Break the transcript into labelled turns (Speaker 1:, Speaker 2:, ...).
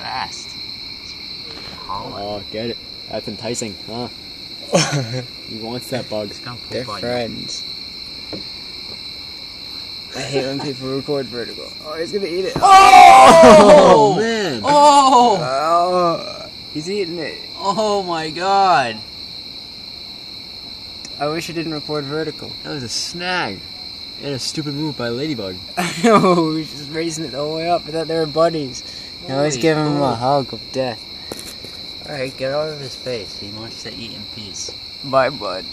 Speaker 1: fast.
Speaker 2: Oh, get it. That's enticing, huh? he wants that bug.
Speaker 1: It's
Speaker 3: They're friends. I hate when people record vertical. Oh, he's gonna eat it.
Speaker 1: Oh! oh!
Speaker 2: man!
Speaker 1: Oh!
Speaker 3: Oh, he's eating it.
Speaker 1: Oh my god!
Speaker 3: I wish I didn't record vertical.
Speaker 2: That was a snag. And a stupid move by Ladybug.
Speaker 3: I know, he's just raising it all the way up. I thought they were buddies. He's
Speaker 1: Holy
Speaker 3: giving him a hug of death.
Speaker 1: Alright, get out of his face. He wants to eat in peace.
Speaker 3: Bye, bud.